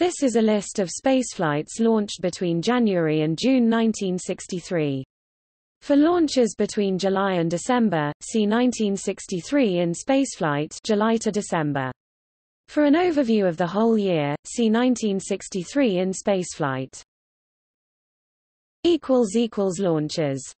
This is a list of spaceflights launched between January and June 1963. For launches between July and December, see 1963 in spaceflight July to December. For an overview of the whole year, see 1963 in spaceflight. Launches